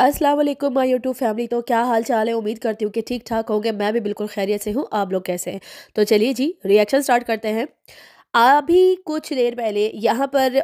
अस्सलाम वालेकुम my YouTube family. तो क्या हाल चाल है? उम्मीद करती हूँ कि ठीक ठाक होंगे। मैं भी बिल्कुल खैरियत से हूँ। आप लोग कैसे हैं? तो चलिए जी रिएक्शन स्टार्ट करते हैं। अभी कुछ देर पहले यहाँ पर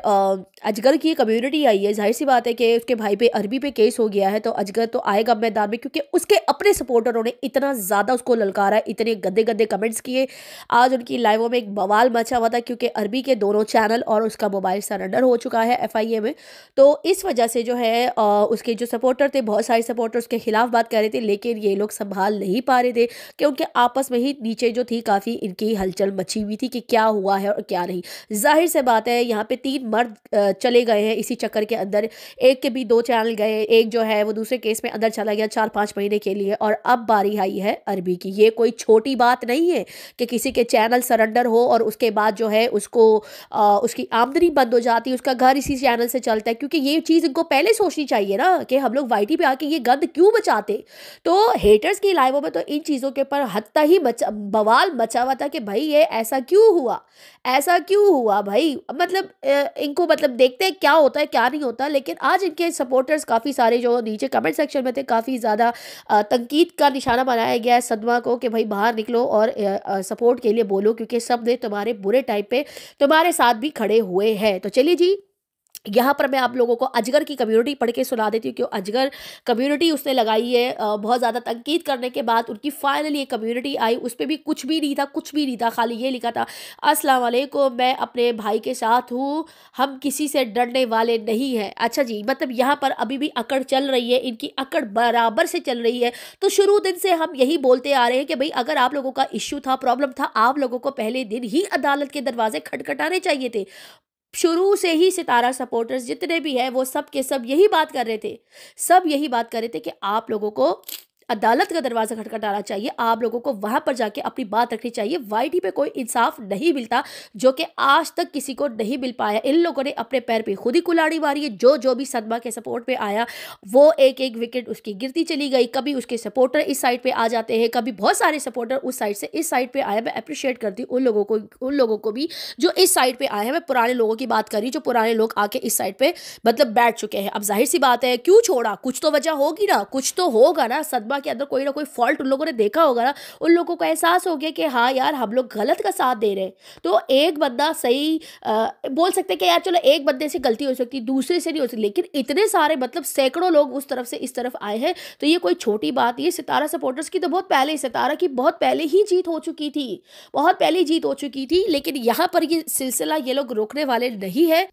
अजगर की कम्युनिटी आई है। ज़ाहिर सी बात है कि उसके भाई पे अरबी पे केस हो गया है तो अजगर तो आएगा मैदान में, क्योंकि उसके अपने सपोर्टरों ने इतना ज़्यादा उसको ललकारा, इतने गद्दे गद्दे कमेंट्स किए। आज उनकी लाइवों में एक बवाल मचा हुआ था, क्योंकि अरबी के दोनों चैनल और उसका मोबाइल सरेंडर हो चुका है एफआईए में। तो इस वजह से जो है उसके जो सपोर्टर थे, बहुत सारे सपोर्टर उसके खिलाफ बात कर रहे थे, लेकिन ये लोग संभाल नहीं पा रहे थे कि उनके आपस में ही नीचे जो थी, काफ़ी इनकी हलचल मची हुई थी कि क्या हुआ है। और क्या नहीं। ज़ाहिर से बात है यहाँ पे तीन मर्द चले गए हैं इसी चक्कर के अंदर। एक के भी दो चैनल गए एक जो है वो दूसरे केस में अंदर चला गया चार पाँच महीने के लिए और अब बारी आई है अरबी की। ये कोई छोटी बात नहीं है कि किसी के चैनल सरेंडर हो और उसके बाद जो है उसको आ, उसकी आमदनी बंद हो जाती है उसका घर इसी चैनल से चलता है। क्योंकि ये चीज़ इनको पहले सोचनी चाहिए ना कि हम लोग YT पे आके ये गंद क्यों बचाते तो हेटर्स की लाइवों में तो इन चीज़ों के ऊपर हत्या ही बवाल मचा हुआ था कि भाई ये ऐसा क्यों हुआ? ऐसा क्यों हुआ भाई? मतलब इनको मतलब देखते हैं क्या होता है, क्या नहीं होता, लेकिन आज इनके सपोर्टर्स काफ़ी सारे जो नीचे कमेंट सेक्शन में थे, काफ़ी ज़्यादा तनकीद का निशाना बनाया गया है सदमा को कि भाई बाहर निकलो और सपोर्ट के लिए बोलो, क्योंकि सबने तुम्हारे बुरे टाइप पे तुम्हारे साथ भी खड़े हुए हैं। तो चलिए जी यहाँ पर मैं आप लोगों को अजगर की कम्युनिटी पढ़ के सुना देती हूँ क्यों अजगर कम्युनिटी उसने लगाई है बहुत ज़्यादा तनकीद करने के बाद उनकी फाइनली एक कम्युनिटी आई, उस पर भी कुछ भी नहीं था, कुछ भी नहीं था, खाली ये लिखा था, अस्सलाम वालेकुम, मैं अपने भाई के साथ हूँ, हम किसी से डरने वाले नहीं हैं। अच्छा जी मतलब यहाँ पर अभी भी अकड़ चल रही है, इनकी अकड़ बराबर से चल रही है। तो शुरू दिन से हम यही बोलते आ रहे हैं कि भाई, अगर आप लोगों का इश्यू था प्रॉब्लम था, आप लोगों को पहले दिन ही अदालत के दरवाजे खटखटाने चाहिए थे। शुरू से ही सितारा सपोर्टर्स जितने भी हैं, वो सब के सब यही बात कर रहे थे। सब यही बात कर रहे थे कि आप लोगों को अदालत का दरवाज़ा खटखटाना चाहिए। आप लोगों को वहाँ पर जाके अपनी बात रखनी चाहिए। वाईटी पे कोई इंसाफ नहीं मिलता जो कि आज तक किसी को नहीं मिल पाया। इन लोगों ने अपने पैर पे खुद ही कुलाड़ी मारी है। जो जो भी सदमा के सपोर्ट पे आया, वो एक एक विकेट उसकी गिरती चली गई। कभी उसके सपोर्टर इस साइड पर आ जाते हैं। कभी बहुत सारे सपोर्टर उस साइड से इस साइड पर आया मैं अप्रिशिएट करती हूँ उन लोगों को, उन लोगों को भी जो इस साइड पर हैं। मैं पुराने लोगों की बात करी जो पुराने लोग आके इस साइड पे मतलब बैठ चुके हैं। अब ज़ाहिर सी बात है, क्यों छोड़ा? कुछ तो वजह होगी ना। कुछ तो होगा ना। सदमा के अंदर कोई ना कोई फॉल्ट उन लोगों ने देखा होगा ना उन लोगों को एहसास हो गया कि हाँ यार हम लोग गलत का साथ दे रहे हैं। तो एक बंदा सही आ, बोल सकते कि यार चलो एक बंदे से गलती हो सकती दूसरे से नहीं हो सकती लेकिन इतने सारे मतलब सैकड़ों लोग उस तरफ़ से इस तरफ़ आए हैं तो ये कोई छोटी बात ये सितारा सपोर्टर्स की तो बहुत पहले सितारा की बहुत पहले ही जीत हो चुकी थी बहुत पहले जीत हो चुकी थी लेकिन यहाँ पर ये सिलसिला ये लोग रोकने वाले नहीं है।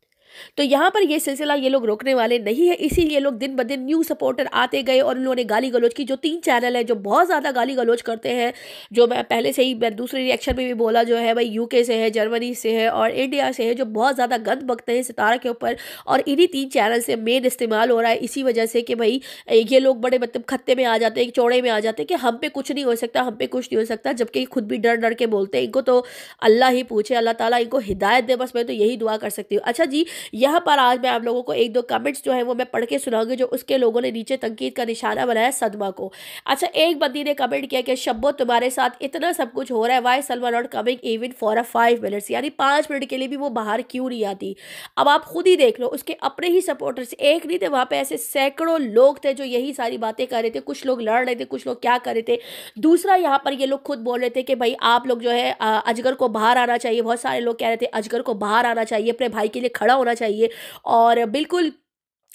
तो यहाँ पर ये सिलसिला ये लोग रोकने वाले नहीं है, इसीलिए लोग दिन ब दिन न्यू सपोर्टर आते गए और उन लोगों ने गाली गलोच की। जो तीन चैनल है, जो बहुत ज़्यादा गाली गलोच करते हैं, जो मैं पहले से ही, मैं दूसरे रिएक्शन में भी बोला जो है, भाई यूके से है जर्मनी से है और इंडिया से है, जो बहुत ज़्यादा गंद बकते हैं सितारा के ऊपर और इन्हीं तीन चैनल से मेन इस्तेमाल हो रहा है। इसी वजह से कि भाई ये लोग बड़े मतलब खत्ते में आ जाते हैं, चौड़े में आ जाते हैं कि हम पे कुछ नहीं हो सकता, हम पे कुछ नहीं हो सकता, जबकि खुद भी डर डर के बोलते हैं। इनको तो अल्लाह ही पूछे, अल्लाह ताला इनको हिदायत दे, बस मैं तो यही दुआ कर सकती हूँ। अच्छा जी यहाँ पर आज मैं आप लोगों को एक दो कमेंट्स जो है वो मैं पढ़ के सुनाऊँगी जो उसके लोगों ने नीचे तनकीद का निशाना बनाया सदमा को। अच्छा एक बंदी ने कमेंट किया कि, शब्बो, तुम्हारे साथ इतना सब कुछ हो रहा है। Why Salma not coming even for a five minutes यानी पाँच मिनट के लिए भी वो बाहर क्यों नहीं आती? अब आप खुद ही देख लो, उसके अपने ही सपोर्टर्स एक नहीं थे, वहाँ पे ऐसे सैकड़ों लोग थे जो यही सारी बातें कर रहे थे। कुछ लोग लड़ रहे थे, कुछ लोग क्या कर रहे थे? दूसरा यहाँ पर ये लोग खुद बोल रहे थे कि, भाई, आप लोग जो है अजगर को बाहर आना चाहिए। बहुत सारे लोग कह रहे थे, अजगर को बाहर आना चाहिए, अपने भाई के लिए खड़ा होना चाहिए। और बिल्कुल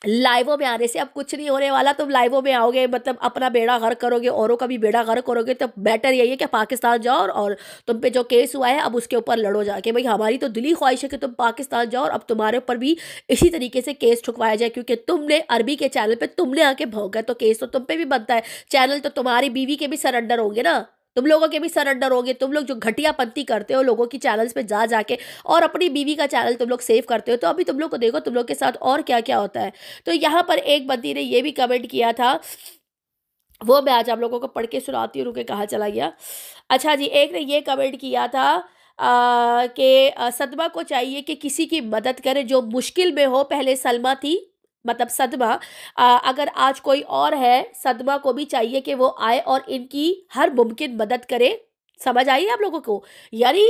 लाइवों में आने से अब कुछ नहीं होने वाला, तुम लाइवों में आओगे मतलब अपना बेड़ा घर करोगे, औरों का भी बेड़ा घर करोगे तो बेटर यही है कि पाकिस्तान जाओ और तुम पे जो केस हुआ है, अब उसके ऊपर लड़ो जाके। भाई, हमारी तो दिली ख्वाहिश है कि तुम पाकिस्तान जाओ और अब तुम्हारे ऊपर भी इसी तरीके से केस ठुकवाया जाए, क्योंकि तुमने अरबी के चैनल पर तुमने आके भोगा तो केस तो तुम पे भी बनता है। चैनल तो तुम्हारी बीवी के भी सरेंडर होंगे ना। तुम लोगों के भी सरेंडर होंगे, तुम लोग जो घटिया पंथी करते हो लोगों की चैनल्स पे जा जाके और अपनी बीवी का चैनल तुम लोग सेव करते हो तो अभी तुम लोग को देखो तुम लोग के साथ और क्या क्या होता है। तो यहाँ पर एक बंदी ने ये भी कमेंट किया था, वो मैं आज आप लोगों को पढ़ के सुनाती हूँ, रुके कहा चला गया। अच्छा जी, एक ने ये कमेंट किया था कि सदमा को चाहिए कि किसी की मदद करे जो मुश्किल में हो, पहले सलमा थी। मतलब सदमा अगर आज कोई और है, सदमा को भी चाहिए कि वो आए और इनकी हर मुमकिन मदद करे। समझ आई आप लोगों को? यानी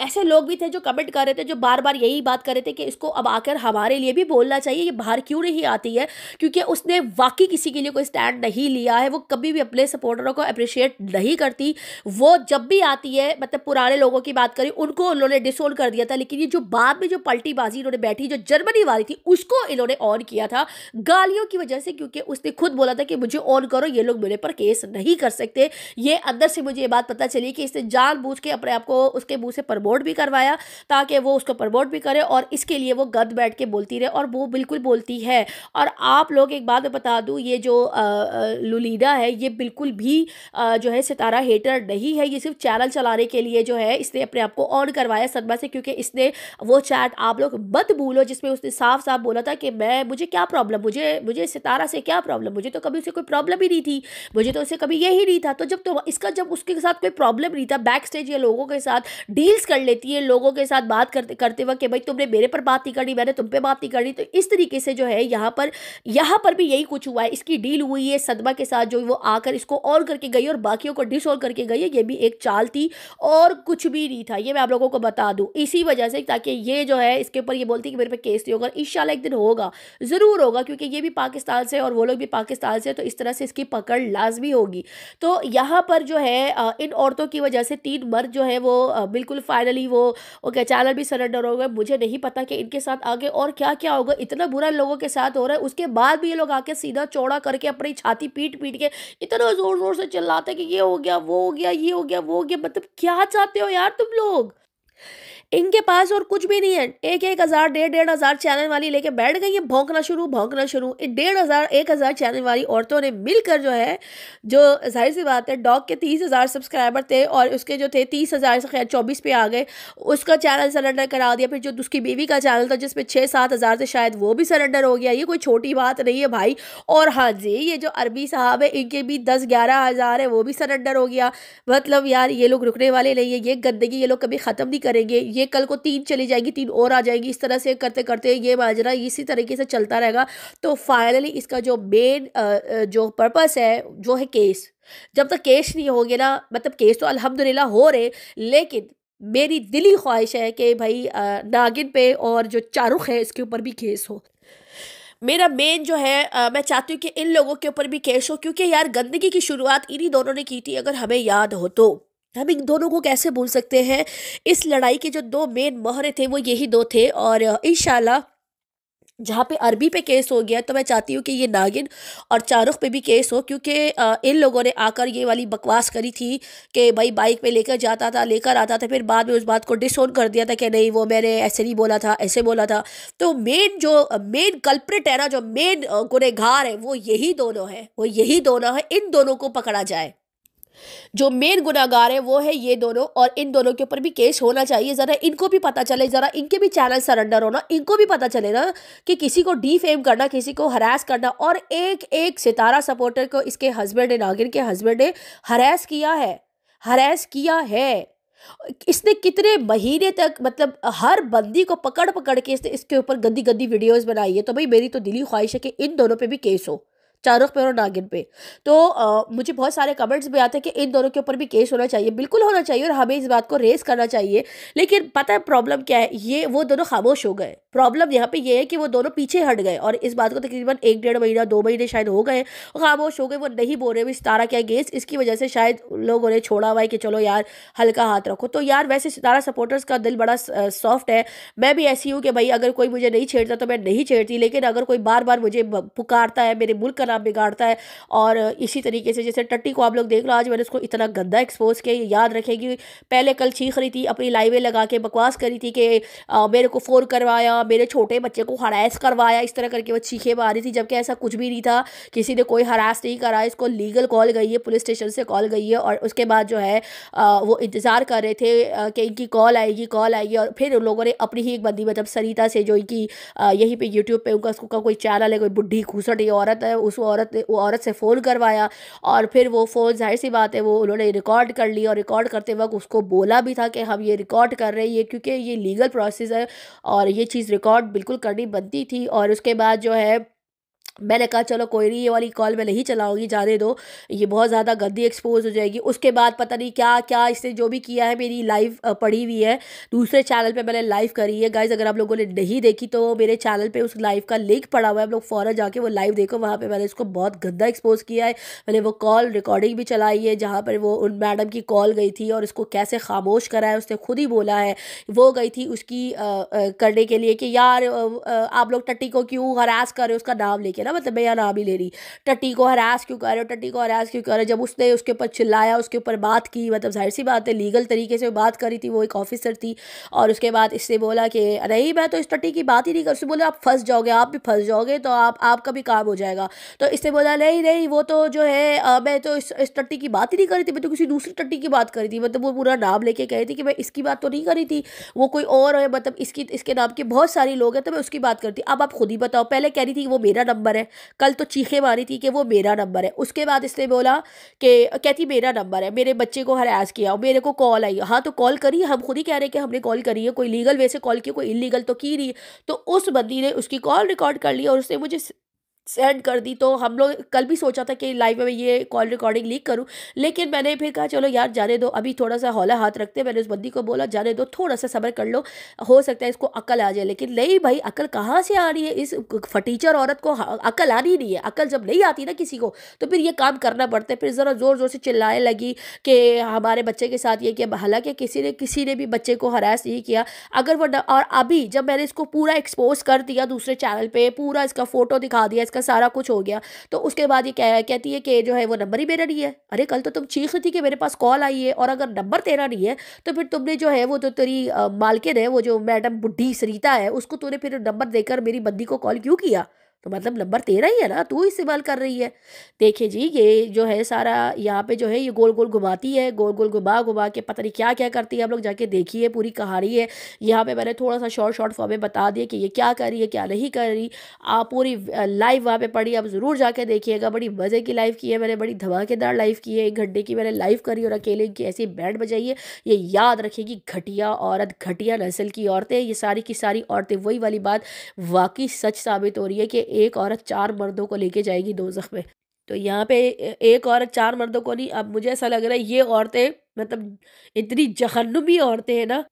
ऐसे लोग भी थे जो कमेंट कर रहे थे, जो बार बार यही बात कर रहे थे कि इसको अब आकर हमारे लिए भी बोलना चाहिए, ये बाहर क्यों नहीं आती है? क्योंकि उसने वाकई किसी के लिए कोई स्टैंड नहीं लिया है, वो कभी भी अपने सपोर्टरों को अप्रिशिएट नहीं करती। वो जब भी आती है मतलब पुराने लोगों की बात करी, उनको उन्होंने डिसोन कर दिया था, लेकिन ये जो बाद में जो पलटीबाजी इन्होंने बैठी, जो जर्मनी वाली थी, उसको इन्होंने ऑन किया था। गालियों की वजह से, क्योंकि उसने खुद बोला था कि मुझे ऑन करो, ये लोग मेरे पर केस नहीं कर सकते। ये अंदर से मुझे ये बात पता चली कि इसने जानबूझ के अपने आप को उसके मुँह से प्रमोट भी करवाया ताकि वो उसको प्रमोट भी करे और इसके लिए वो गद बैठ के बोलती रहे और वो बिल्कुल बोलती है। और आप लोग एक बात बता दूँ ये जो लुलीना है ये बिल्कुल भी आ, जो है सितारा हेटर नहीं है ये सिर्फ़ चैनल चलाने के लिए जो है इसने अपने आप को ऑन करवाया सदमा से क्योंकि इसने वो चैट आप लोग मत भूलो जिसमें उसने साफ़ साफ़ बोला था कि मैं मुझे क्या प्रॉब्लम मुझे मुझे सितारा से क्या प्रॉब्लम मुझे तो कभी उसे कोई प्रॉब्लम ही नहीं थी मुझे तो उसे कभी यही नहीं था। तो जब तो इसका जब उसके साथ कोई प्रॉब्लम नहीं था बैक स्टेज या लोगों के साथ डील्स कर लेती है लोगों के साथ बात करते करते वक्त कि भाई तुमने मेरे पर बात नहीं करनी, मैंने तुम पे बात नहीं करनी। तो इस तरीके से जो है यहाँ पर यहाँ पर भी यही कुछ हुआ है। इसकी डील हुई है सदमा के साथ जो वो आकर इसको ऑन करके गई और बाकियों को डिस ऑन करके गई है। ये भी एक चाल थी और कुछ भी नहीं था। ये मैं आप लोगों को बता दूँ। इसी वजह से ताकि ये जो है इसके ऊपर ये बोलती कि मेरे पे केस नहीं होगा इन एक दिन होगा, ज़रूर होगा, क्योंकि ये भी पाकिस्तान से और वो लोग भी पाकिस्तान से तो इस तरह से इसकी पकड़ लाजमी होगी। तो यहाँ पर जो है इन औरतों की वजह से तीन मर्द जो है वो बिल्कुल फाइनली वो ओके चैनल भी सरेंडर हो गए। मुझे नहीं पता कि इनके साथ आगे और क्या क्या होगा। इतना बुरा लोगों के साथ हो रहा है। उसके बाद भी ये लोग आके सीधा चौड़ा करके अपनी छाती पीट पीट के इतना ज़ोर ज़ोर से चिल्लाते कि ये हो गया, वो हो गया, ये हो गया, वो हो गया। मतलब क्या चाहते हो यार तुम लोग? इनके पास और कुछ भी नहीं है। एक एक हज़ार डेढ़ डेढ़ हज़ार चैनल वाली लेके बैठ गई है। भौंकना शुरू भौंकना शुरू। डेढ़ हज़ार, एक हज़ार चैनल वाली औरतों ने मिलकर जो है, जो ज़ाहिर सी बात है, डॉग के तीस हज़ार सब्सक्राइबर थे और उसके जो थे तीस हज़ार से खैर चौबीस पे आ गए। उसका चैनल सरेंडर करा दिया। फिर जो उसकी बीवी का चैनल था, जिसमें छः सात हज़ार थे शायद वो भी सरेंडर हो गया। ये कोई छोटी बात नहीं है भाई। और हाँ जी, ये जो अरबी साहब है, इनके भी दस, ग्यारह हज़ार है, वो भी सरेंडर हो गया। मतलब यार, ये लोग रुकने वाले नहीं है। ये गंदगी ये लोग कभी ख़त्म नहीं करेंगे। ये ये कल को तीन चली जाएगी तीन और आ जाएगी। इस तरह से करते करते ये माजरा इसी तरीके से चलता रहेगा। तो फाइनली इसका जो मेन जो पर्पस है जो है केस जब तक केस नहीं होंगे ना मतलब केस तो अल्हम्दुलिल्लाह हो रहे लेकिन मेरी दिली ख्वाहिश है कि भाई नागिन पे और जो चारुख है इसके ऊपर भी केस हो। मेरा मेन जो है आ, मैं चाहती हूँ कि इन लोगों के ऊपर भी केस हो क्योंकि यार गंदगी की शुरुआत इन्हीं दोनों ने की थी अगर हमें याद हो तो। हम इन दोनों को कैसे भूल सकते हैं? इस लड़ाई के जो दो मेन मोहरे थे, वो यही दो थे और इन जहाँ पे अरबी पे केस हो गया तो मैं चाहती हूँ कि ये नागिन और चारुख पे भी केस हो, क्योंकि इन लोगों ने आकर ये वाली बकवास करी थी कि भाई बाइक पे लेकर जाता था, लेकर आता था, फिर बाद में उस बात को डिसोन कर दिया था कि नहीं, वो मैंने ऐसे नहीं बोला था, ऐसे बोला था। तो मेन जो मेन कल्प्रिट है ना, जो मेन गुनहगार है, वो यही दोनों है, वो यही दोनों है, इन दोनों को पकड़ा जाए। जो मेन गुनागार है, वो है ये दोनों और इन दोनों के ऊपर भी केस होना चाहिए। ज़रा इनको भी पता चले, ज़रा इनके भी चैनल सरेंडर होना, इनको भी पता चले ना कि किसी को डी फेम करना, किसी को हरास करना और एक एक सितारा सपोर्टर को इसके हस्बैंड ने, नागिन के हस्बैंड ने हरास किया है हरास किया है। इसने कितने महीने तक मतलब हर बंदी को पकड़ पकड़ के इसने इसके ऊपर गंदी गंदी वीडियोस बनाई है। तो भाई मेरी तो दिली ख्वाहिश है कि इन दोनों पे भी केस हो। चारुख पे और नागिन पे। तो आ, मुझे बहुत सारे कमेंट्स भी आते हैं कि इन दोनों के ऊपर भी केस होना चाहिए। बिल्कुल होना चाहिए और हमें इस बात को रेस करना चाहिए। लेकिन पता है प्रॉब्लम क्या है? ये वो दोनों खामोश हो गए। प्रॉब्लम यहाँ पे ये है कि वो दोनों पीछे हट गए और इस बात को तकरीबन एक डेढ़ महीना दो महीने शायद हो गए। खामोश हो गए वो नहीं बोल रहे सितारा क्या गेस इसकी वजह से शायद लोगों ने छोड़ा हुआ है कि चलो यार हल्का हाथ रखो। तो यार वैसे सितारा सपोर्टर्स का दिल बड़ा सॉफ्ट है। मैं भी ऐसी हूँ कि भाई अगर कोई मुझे नहीं छेड़ता तो मैं नहीं छेड़ती। लेकिन अगर कोई बार बार मुझे पुकारता है मेरे मुल्क का नाम बिगाड़ता है और इसी तरीके से जैसे टट्टी को आप लोग देख लो, आज मैंने उसको इतना गंदा एक्सपोज किया, ये याद रखेगी। पहले कल चीख रही थी, अपनी लाइवें लगा के बकवास करी थी कि मेरे को फ़ोन करवाया, मेरे छोटे बच्चे को हरास करवाया, इस तरह करके वो चीखे मारी थी, जबकि ऐसा कुछ भी नहीं था। किसी ने कोई हरास नहीं करा, इसको लीगल कॉल गई है पुलिस स्टेशन से कॉल गई है और उसके बाद जो है वो इंतज़ार कर रहे थे कि इनकी कॉल आएगी कॉल आएगी और फिर उन लोगों ने अपनी ही एक बंदी मतलब सरिता से जो इनकी यहीं पर यूट्यूब पर उनका, उसका कोई चैनल है, कोई बुढ़ी खूसट ये औरत है, उस औरत ने, वो औरत से फ़ोन करवाया और फिर वो फ़ोन, ज़ाहिर सी बात है, वो उन्होंने रिकॉर्ड कर ली और रिकॉर्ड करते वक्त उसको बोला भी था कि हम ये रिकॉर्ड कर रहे हैं, ये क्योंकि ये लीगल प्रोसेस है और ये चीज़ रिकॉर्ड बिल्कुल करनी बनती थी और उसके बाद जो है मैंने कहा, चलो कोई नहीं, ये वाली कॉल मैं नहीं चलाऊँगी, जाने दो। ये बहुत ज़्यादा गंदी एक्सपोज हो जाएगी। उसके बाद पता नहीं क्या क्या इसने जो भी किया है, मेरी लाइव पड़ी हुई है। दूसरे चैनल पे मैंने लाइव करी है। गाइज़ अगर आप लोगों ने नहीं देखी तो मेरे चैनल पे उस लाइव का लिंक पड़ा हुआ है। आप लोग फ़ौरन जाके वो लाइव देखो। वहाँ पर मैंने इसको बहुत गंदा एक्सपोज किया है। मैंने वो कॉल रिकॉर्डिंग भी चलाई है, जहाँ पर वो उन मैडम की कॉल गई थी और उसको कैसे खामोश करा है, उसने खुद ही बोला है। वो गई थी उसकी करने के लिए कि, यार आप लोग टट्टी को क्यों हरास कर रहे हो? उसका नाम लेके ना मतलब मैं यहाँ नाम ही ले रही। टट्टी को हरास क्यों कर रहे हो? टट्टी को हरास क्यों कर रहे हो? जब उसने उसके ऊपर चिल्लाया, उसके ऊपर बात की मतलब ज़ाहिर सी बात है लीगल तरीके से बात करी थी, वो एक ऑफिसर थी। और उसके बाद इसने बोला कि, नहीं, मैं तो इस टट्टी की बात ही नहीं कर उसने बोला, आप फंस जाओगे, आप भी फंस जाओगे तो आप, आपका भी काम हो जाएगा। तो इसने बोला, नहीं नहीं, वो तो जो है मैं तो इस इस टट्टी की बात ही नहीं करी थी, मैं तो किसी दूसरी टट्टी की बात करी थी। मतलब वो पूरा नाम लेके कह रही थी कि मैं इसकी बात तो नहीं करी थी, वो कोई और है मतलब इसकी, इसके नाम के बहुत सारे लोग हैं तो मैं उसकी बात करती अब आप खुद ही बताओ, पहले कह रही थी वो मेरा नंबर है। कल तो चीखे मारी थी कि वो मेरा नंबर है। उसके बाद इसने बोला कि, कहती, मेरा नंबर है, मेरे बच्चे को हरास किया और मेरे को कॉल आई। हाँ तो कॉल करी, हम खुद ही कह रहे हैं कि हमने कॉल करी है, कोई लीगल वे से कॉल की कोई इलीगल तो की नहीं। तो उस बंदी ने उसकी कॉल रिकॉर्ड कर ली और उसने मुझे सेंड कर दी तो हम लोग कल भी सोचा था कि लाइव में ये कॉल रिकॉर्डिंग लीक करूँ, लेकिन मैंने फिर कहा, चलो यार, जाने दो। अभी थोड़ा सा हौला हाथ रखते मैंने उस बंदी को बोला, जाने दो, थोड़ा सा सब्र कर लो, हो सकता है इसको अकल आ जाए। लेकिन नहीं भाई, अकल कहाँ से आ रही है? इस फटीचर औरत को अकल आनी नहीं है। अकल जब नहीं आती ना किसी को तो फिर ये काम करना पड़ता है। फिर ज़रा ज़ोर ज़ोर से चिल्लाने लगी कि हमारे बच्चे के साथ ये किया। हालाँकि किसी ने किसी ने भी बच्चे को हरास नहीं किया। अगर वो और अभी जब मैंने इसको पूरा एक्सपोज कर दिया दूसरे चैनल पर पूरा इसका फ़ोटो दिखा दिया इसका सारा कुछ हो गया। तो उसके बाद ये कह, कहती है कि जो है वो नंबर ही मेरा नहीं है। अरे, कल तो तुम चीख थी कि मेरे पास कॉल आई है और अगर नंबर तेरा नहीं है तो फिर तुमने जो है वो तो तेरी मालकिन है, वो जो मैडम बुढ़ी सरिता है, उसको तूने फिर नंबर देकर मेरी बंदी को कॉल क्यों किया? तो मतलब नंबर तेरह ही है ना, तू इस्तेमाल कर रही है। देखिए जी, ये जो है सारा यहाँ पे जो है ये गोल गोल घुमाती है गोल गोल घुमा घुमा के पता नहीं क्या क्या करती है, आप लोग जाके देखिए, पूरी कहानी है। यहाँ पे मैंने थोड़ा सा शॉर्ट शॉर्ट फॉर्म में बता दिया कि ये क्या कर रही है, क्या नहीं कर रही। आप पूरी लाइव वहाँ पर पढ़ी, आप ज़रूर जाके देखिएगा। बड़ी मज़े की लाइव की है मैंने, बड़ी धमाकेदार लाइव की है। एक घंटे की मैंने लाइव करी और अकेले की ऐसी बैंड बजाई है। ये याद रखेगी घटिया औरत, घटिया नस्ल की औरतें, ये सारी की सारी औरतें, वही वाली बात वाकई सच साबित हो रही है कि एक औरत चार मर्दों को लेके जाएगी दो में। तो यहाँ पे एक औरत चार मर्दों को नहीं, अब मुझे ऐसा लग रहा है ये औरतें मतलब इतनी जहनुमी औरतें हैं ना,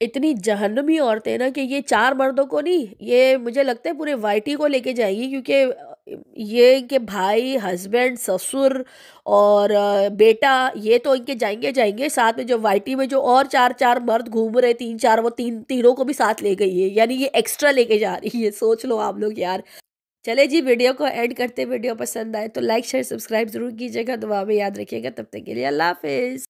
इतनी जहनुमी औरतें ना कि ये चार मर्दों को नहीं, ये मुझे लगता है पूरे वाइटी को लेके जाएगी क्योंकि ये इनके भाई हस्बैंड ससुर और बेटा, ये तो इनके जाएँगे जाएँगे। साथ में जो वाइटी में जो और चार चार मर्द घूम रहे तीन चार वो तीन, तीनों को भी साथ ले गई है। यानी ये एक्स्ट्रा लेके जा रही है। सोच लो आप लोग यार। चले जी, वीडियो को एंड करते वीडियो पसंद आए तो लाइक शेयर सब्सक्राइब ज़रूर कीजिएगा। दुआ में याद रखिएगा। तब तक के लिए अल्लाह हाफिज़।